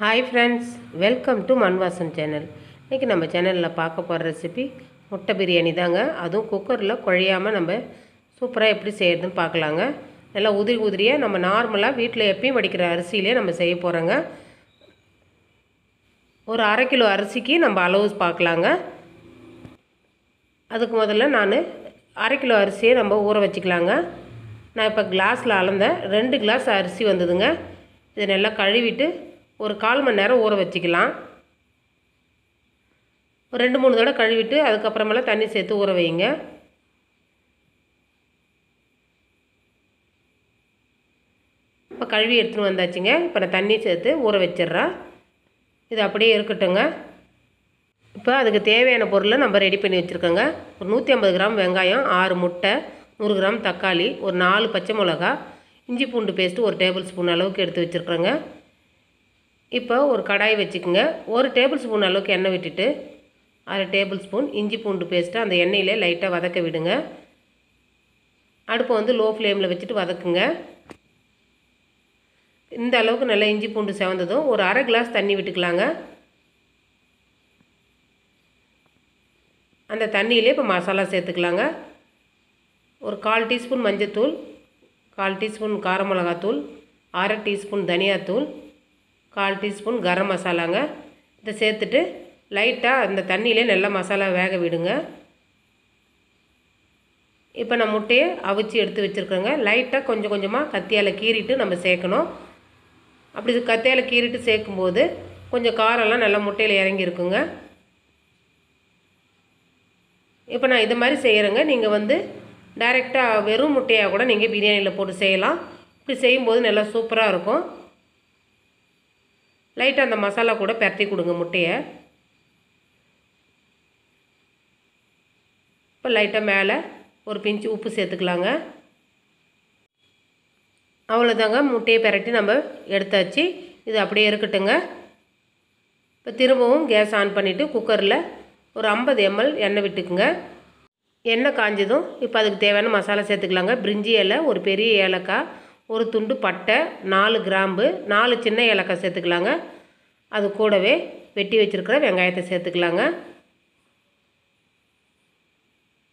Hi friends welcome to Manvasan channel இன்றைக்கி நம்ம சேனலில் பார்க்க போகிற ரெசிபி முட்டை பிரியாணி தாங்க. அதுவும் குக்கரில் குழையாமல் நம்ம சூப்பராக எப்படி செய்கிறதுன்னு பார்க்கலாங்க. நல்லா உதிரி உதிரியாக நம்ம நார்மலாக வீட்டில் எப்பயும் வடிக்கிற அரிசியிலே நம்ம செய்ய போகிறோங்க ஒரு அரை கிலோ அரிசிக்கு நம்ம அளவு பார்க்கலாங்க. அதுக்கு முதல்ல நான் அரை கிலோ அரிசியை நம்ம ஊற வச்சுக்கலாங்க. நான் இப்போ கிளாஸில் அளந்தேன் ரெண்டு கிளாஸ் அரிசி வந்ததுங்க. இதை நல்லா கழுவிட்டு ஒரு கால் மணி நேரம் ஊற வச்சுக்கலாம். ரெண்டு மூணு தடவை கழுவிட்டு அதுக்கப்புறமெல்லாம் தண்ணி சேர்த்து ஊற வைங்க. இப்போ கழுவி எடுத்துன்னு வந்தாச்சுங்க. இப்போ நான் தண்ணி சேர்த்து ஊற வச்சிடுறேன். இது அப்படியே இருக்கட்டுங்க. இப்போ அதுக்கு தேவையான பொருளை நம்ம ரெடி பண்ணி வச்சுருக்கோங்க. ஒரு நூற்றி ஐம்பது கிராம் வெங்காயம் ஆறு முட்டை நூறு கிராம் தக்காளி ஒரு நாலு பச்சை மிளகா இஞ்சி பூண்டு பேஸ்ட்டு ஒரு டேபிள் ஸ்பூன் அளவுக்கு எடுத்து வச்சுருக்குறோங்க இப்போ ஒரு கடாய் வச்சுக்கோங்க. ஒரு டேபிள் ஸ்பூன் அளவுக்கு எண்ணெய் விட்டுட்டு அரை டேபிள் ஸ்பூன் இஞ்சி பூண்டு பேஸ்ட்டு அந்த எண்ணெயிலே லைட்டாக வதக்க விடுங்க. அடுப்பை வந்து லோ ஃப்ளேமில் வச்சுட்டு வதக்குங்க. இந்த அளவுக்கு நல்லா இஞ்சி பூண்டு செவந்ததும் ஒரு அரை கிளாஸ் தண்ணி விட்டுக்கலாங்க. அந்த தண்ணியிலே இப்போ மசாலா சேர்த்துக்கலாங்க. ஒரு கால் டீஸ்பூன் மஞ்சத்தூள் கால் டீஸ்பூன் கார மிளகாத்தூள் அரை டீஸ்பூன் தனியாத்தூள் கால் டீஸ்பூன் கரம் மசாலாங்க. இதை சேர்த்துட்டு லைட்டாக அந்த தண்ணியிலே நல்லா மசாலா வேக விடுங்க. இப்போ நான் முட்டையை அவிச்சு எடுத்து வச்சுருக்கோங்க. லைட்டாக கொஞ்சம் கொஞ்சமாக கத்தியால் கீறிட்டு நம்ம சேர்க்கணும். அப்படி கத்தியால் கீறிட்டு சேர்க்கும்போது கொஞ்சம் காரெல்லாம் நல்லா முட்டையில் இறங்கியிருக்குங்க. இப்போ நான் இது மாதிரி செய்கிறேங்க நீங்கள் வந்து டைரெக்டாக வெறும் முட்டையாக கூட நீங்கள் பிரியாணியில் போட்டு செய்யலாம். இப்படி செய்யும்போது நல்லா சூப்பராக இருக்கும். லைட்டாக அந்த மசாலா கூட பரட்டி கொடுங்க முட்டையை. இப்போ லைட்டாக மேலே ஒரு பிஞ்சு உப்பு சேர்த்துக்கலாங்க. அவ்வளோதாங்க முட்டையை பரட்டி நம்ம எடுத்தாச்சு. இது அப்படியே இருக்கட்டுங்க. இப்போ திரும்பவும் கேஸ் ஆன் பண்ணிவிட்டு குக்கரில் ஒரு ஐம்பது எம்எல் எண்ணெய் விட்டுக்குங்க. எண்ணெய் காஞ்சதும் இப்போ அதுக்கு தேவையான மசாலா சேர்த்துக்கலாங்க. பிரிஞ்சி இலை ஒரு பெரிய ஏலக்காய் ஒரு துண்டு பட்டை நாலு கிராம்பு நாலு சின்ன ஏலக்காய் சேர்த்துக்கலாங்க. அது கூடவே வெட்டி வச்சுருக்கிற வெங்காயத்தை சேர்த்துக்கலாங்க.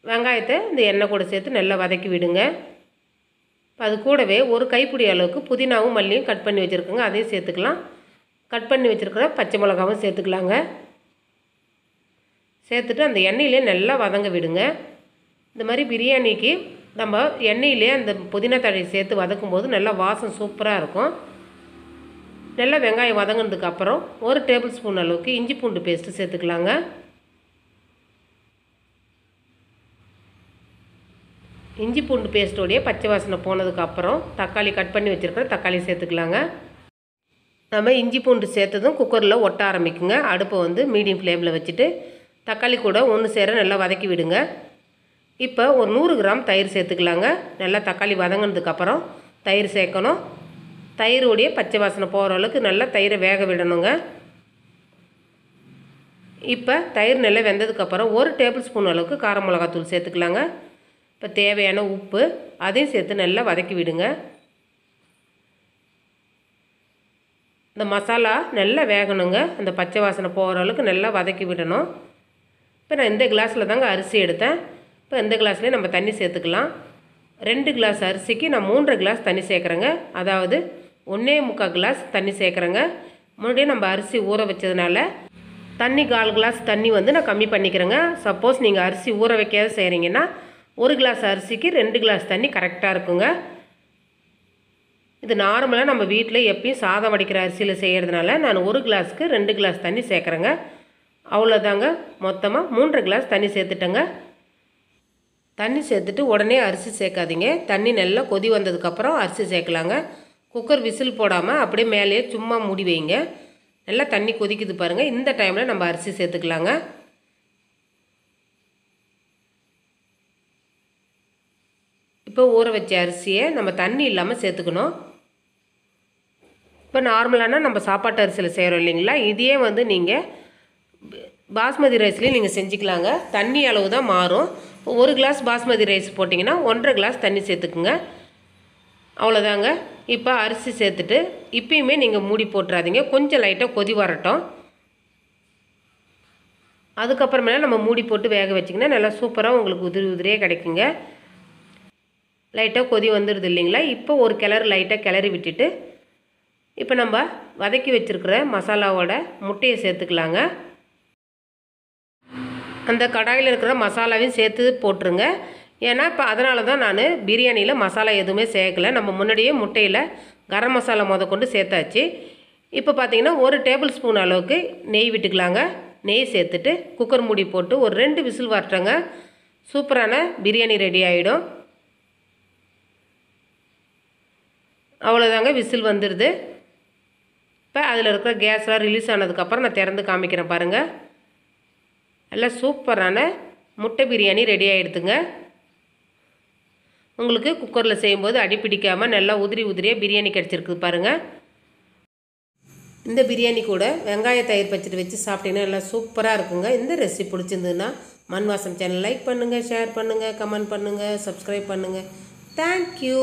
வெங்காயத்தை இந்த எண்ணெய் கூட சேர்த்து நல்லா வதக்கி விடுங்க. அது கூடவே ஒரு கைப்பிடி அளவுக்கு புதினாவும் மல்லியும் கட் பண்ணி வச்சுருக்கோங்க. அதையும் சேர்த்துக்கலாம். கட் பண்ணி வச்சுருக்கிற பச்சை மிளகாவும் சேர்த்துக்கலாங்க. சேர்த்துட்டு அந்த எண்ணெயிலே நல்லா வதங்க விடுங்க. இந்த மாதிரி பிரியாணிக்கு நம்ம எண்ணெயிலே அந்த புதினா தழை சேர்த்து வதக்கும் போது நல்லா வாசம் சூப்பராக இருக்கும். நல்லா வெங்காயம் வதங்கினதுக்கு அப்புறம் ஒரு டேபிள் ஸ்பூன் அளவுக்கு இஞ்சி பூண்டு பேஸ்ட்டு சேர்த்துக்கலாங்க. இஞ்சி பூண்டு பேஸ்ட்டோடைய பச்சை வாசனை போனதுக்கப்புறம் தக்காளி கட் பண்ணி வச்சுருக்கிற தக்காளி சேர்த்துக்கலாங்க. நம்ம இஞ்சி பூண்டு சேர்த்ததும் குக்கரில் ஒட்ட ஆரம்பிக்குங்க. அடுப்பை வந்து மீடியம் ஃப்ளேமில் வச்சுட்டு தக்காளி கூட ஒன்று சேர நல்லா வதக்கி விடுங்க. இப்போ ஒரு நூறு கிராம் தயிர் சேர்த்துக்கலாங்க. நல்லா தக்காளி வதங்கினதுக்கப்புறம் தயிர் சேர்க்கணும். தயிரோடைய பச்சை வாசனை போகிற அளவுக்கு நல்லா தயிரை வேக விடணுங்க. இப்போ தயிர் நல்லா வெந்ததுக்கப்புறம் ஒரு டேபிள் ஸ்பூன் அளவுக்கு கார மிளகாத்தூள் சேர்த்துக்கலாங்க. இப்போ தேவையான உப்பு அதையும் சேர்த்து நல்லா வதக்கி விடுங்க. இந்த மசாலா நல்லா வேகணுங்க. அந்த பச்சை வாசனை போகிற அளவுக்கு நல்லா வதக்கி விடணும். இப்போ நான் இந்த கிளாஸில் தாங்க அரிசி எடுத்தேன். இப்போ இந்த கிளாஸ்லேயே நம்ம தண்ணி சேர்த்துக்கலாம். ரெண்டு கிளாஸ் அரிசிக்கு நான் மூன்றரை கிளாஸ் தண்ணி சேர்க்குறேங்க. அதாவது ஒன்றே முக்கால் கிளாஸ் தண்ணி சேர்க்குறேங்க. முன்னாடியே நம்ம அரிசி ஊற வச்சதுனால தண்ணி கால் கிளாஸ் தண்ணி வந்து நான் கம்மி பண்ணிக்கிறேங்க. சப்போஸ் நீங்கள் அரிசி ஊற வைக்காத செய்கிறீங்கன்னா ஒரு கிளாஸ் அரிசிக்கு ரெண்டு கிளாஸ் தண்ணி கரெக்டாக இருக்குங்க. இது நார்மலாக நம்ம வீட்டில் எப்பயும் சாதம் வடிக்கிற அரிசியில் செய்கிறதுனால நான் ஒரு கிளாஸ்க்கு ரெண்டு கிளாஸ் தண்ணி சேர்க்குறேங்க. அவ்வளோதாங்க மொத்தமாக மூன்றரை கிளாஸ் தண்ணி சேர்த்துட்டேங்க. தண்ணி சேர்த்துட்டு உடனே அரிசி சேர்க்காதீங்க. தண்ணி நல்லா கொதி வந்ததுக்கப்புறம் அரிசி சேர்க்கலாங்க. குக்கர் விசில் போடாமல் அப்படியே மேலேயே சும்மா மூடி வைங்க. நல்லா தண்ணி கொதிக்குது பாருங்கள் இந்த டைமில் நம்ம அரிசி சேர்த்துக்கலாங்க. இப்போ ஊற வச்ச அரிசியை நம்ம தண்ணி இல்லாமல் சேர்த்துக்கணும். இப்போ நார்மலான நம்ம சாப்பாட்டு அரிசியில் செய்கிறோம் இல்லைங்களா? இதையே வந்து நீங்கள் பாஸ்மதி ரைஸ்லேயும் நீங்கள் செஞ்சுக்கலாங்க. தண்ணி அளவு தான் மாறும். ஒரு கிளாஸ் பாஸ்மதி ரைஸ் போட்டிங்கன்னா ஒன்றரை கிளாஸ் தண்ணி சேர்த்துக்குங்க. அவ்வளோதாங்க இப்போ அரிசி சேர்த்துட்டு இப்பயுமே நீங்கள் மூடி போட்டுறாதீங்க. கொஞ்சம் லைட்டாக கொதி வரட்டும். அதுக்கப்புறமேல நம்ம மூடி போட்டு வேக வச்சிங்கன்னா நல்லா சூப்பராக உங்களுக்கு உதிரி உதிரியே கிடைக்குங்க. லைட்டாக கொதி வந்துடுது இல்லைங்களா? இப்போ ஒரு கிளறு லைட்டாக கிளறி விட்டுட்டு இப்போ நம்ம வதக்கி வச்சுருக்கிற மசாலாவோட முட்டையை சேர்த்துக்கலாங்க. அந்த கடாயில் இருக்கிற மசாலாவையும் சேர்த்து போட்டுருங்க. ஏன்னா இப்போ அதனால தான் நான் பிரியாணியில் மசாலா எதுவுமே சேர்க்கல. நம்ம முன்னாடியே முட்டையில் கரம் மசாலா முத கொண்டு சேர்த்தாச்சு. இப்போ பார்த்திங்கன்னா ஒரு டேபிள் ஸ்பூன் அளவுக்கு நெய் விட்டுக்கலாங்க. நெய் சேர்த்துட்டு குக்கர் மூடி போட்டு ஒரு ரெண்டு விசில் வரட்டங்க. சூப்பரான பிரியாணி ரெடி ஆகிடும் அவ்வளோதாங்க விசில் வந்துடுது இப்போ அதில் இருக்கிற கேஸ்லாம் ரிலீஸ் ஆனதுக்கப்புறம் நான் திறந்து காமிக்கிறேன் பாருங்கள் நல்லா சூப்பரான முட்டை பிரியாணி ரெடி ஆகிடுதுங்க உங்களுக்கு குக்கரில் செய்யும்போது அடி பிடிக்காமல் நல்லா உதிரி உதிரியாக பிரியாணி கிடச்சிருக்கு பாருங்கள் இந்த பிரியாணி கூட வெங்காய தயிர் பச்சடி வச்சு சாப்பிட்டீங்கன்னா நல்லா சூப்பராக இருக்குங்க. இந்த ரெசிபி பிடிச்சிருந்ததுன்னா மண் வாசம் சேனல் லைக் பண்ணுங்கள் ஷேர் பண்ணுங்கள் கமெண்ட் பண்ணுங்கள் சப்ஸ்கிரைப் பண்ணுங்கள் தேங்க்யூ